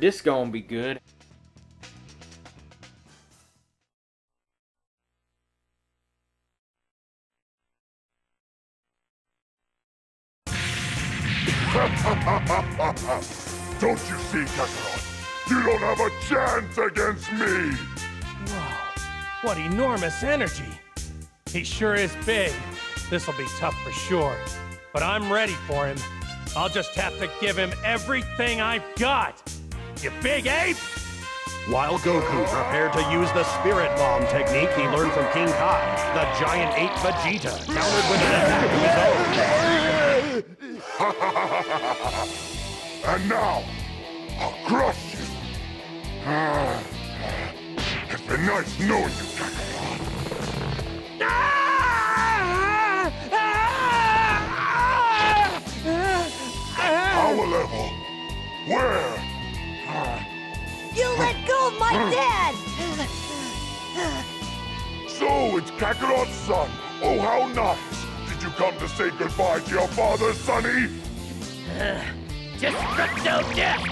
This gonna be good. don't you see, Kakarot? You don't have a chance against me! Wow, what enormous energy! He sure is big. This'll be tough for sure. But I'm ready for him. I'll just have to give him everything I've got! You big ape! While Goku prepared to use the Spirit Bomb technique he learned from King Kai, the giant ape Vegeta countered with an attack of his own. And now, I'll crush you. it's been nice knowing you, Kakarot. Power level. Where? My mm. dad! So, it's Kakarot's son. Oh, how nice. Did you come to say goodbye to your father, Sonny? Just crypto death!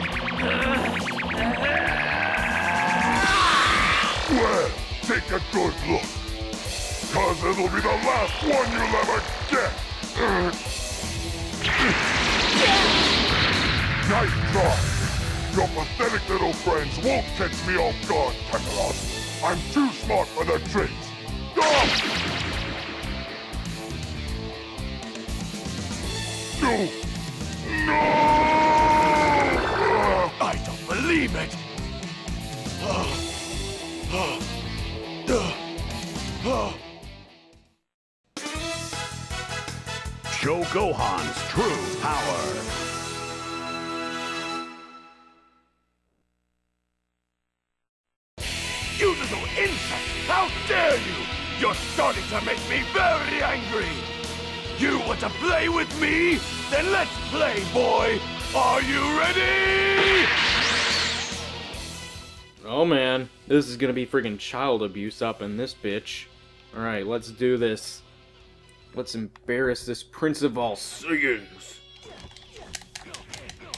Well, take a good look. Cause it'll be the last one you'll ever get. nice try. Your pathetic little friends won't catch me off guard, Kakarot. I'm too smart for their tricks. No! No! I don't believe it! Show Gohan's true power. You little insect! How dare you! You're starting to make me very angry! You want to play with me? Then let's play, boy! Are you ready? Oh man, this is gonna be freaking child abuse up in this bitch. Alright, let's do this. Let's embarrass this Prince of all Saiyans.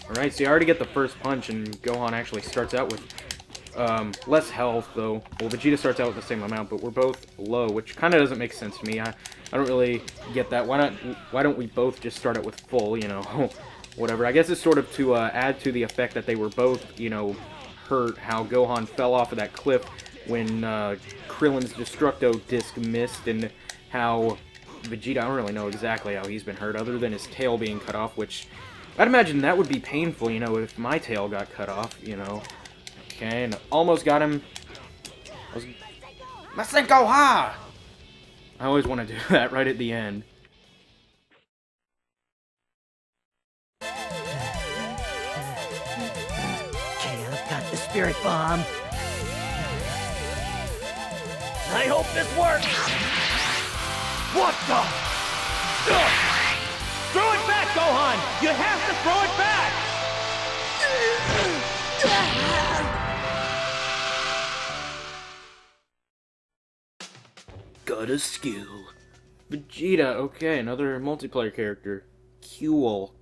Alright, so you already get the first punch, and Gohan actually starts out with um, less health, though. Well, Vegeta starts out with the same amount, but we're both low, which kind of doesn't make sense to me. I, I don't really get that. Why not? Why don't we both just start out with full, you know? whatever. I guess it's sort of to uh, add to the effect that they were both, you know, hurt. How Gohan fell off of that cliff when uh, Krillin's Destructo Disc missed, and how Vegeta, I don't really know exactly how he's been hurt, other than his tail being cut off, which I'd imagine that would be painful, you know, if my tail got cut off, you know. Okay, and almost got him. Masenko Ha! I always want to do that right at the end. Caleb got the spirit bomb. I hope this works! What the? Got a skill. Vegeta, okay, another multiplayer character. Cool.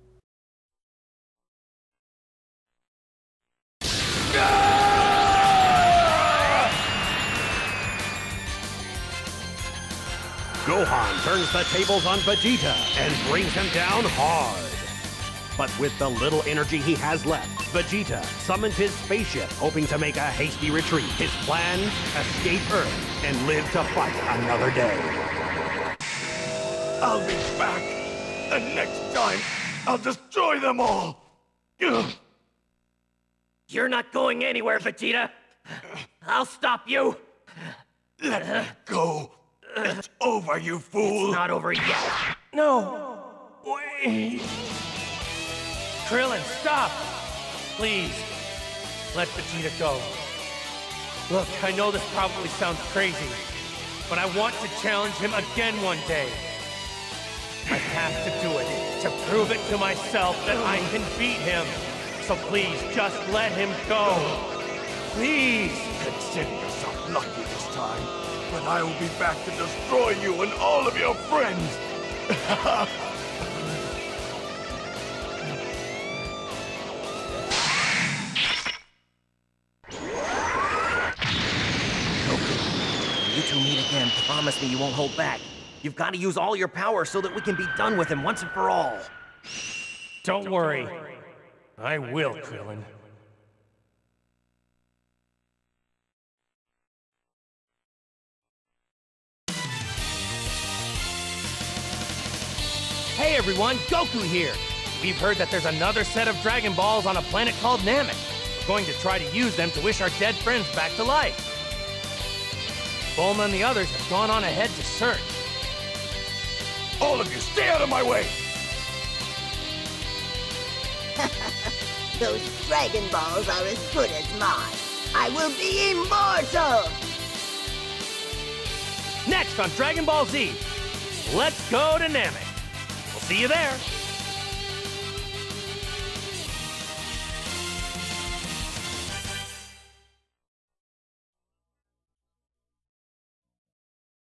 Gohan turns the tables on Vegeta and brings him down hard. But with the little energy he has left, Vegeta summons his spaceship, hoping to make a hasty retreat. His plan, escape Earth and live to fight another day. I'll be back, and next time, I'll destroy them all! You're not going anywhere, Vegeta! I'll stop you! Let me go! It's over, you fool! It's not over yet! No! Wait! Krillin, stop! Please, let Vegeta go. Look, I know this probably sounds crazy, but I want to challenge him again one day. I have to do it, to prove it to myself that I can beat him. So please, just let him go. Please! Consider yourself lucky this time, but I will be back to destroy you and all of your friends! and promise me you won't hold back. You've got to use all your power so that we can be done with him once and for all. Don't worry. I will, Krillin. Hey everyone, Goku here! We've heard that there's another set of Dragon Balls on a planet called Namek. We're going to try to use them to wish our dead friends back to life. Bulma and the others have gone on ahead to search. All of you, stay out of my way! Those Dragon Balls are as good as mine. I will be immortal! Next on Dragon Ball Z, let's go to Namek. We'll see you there.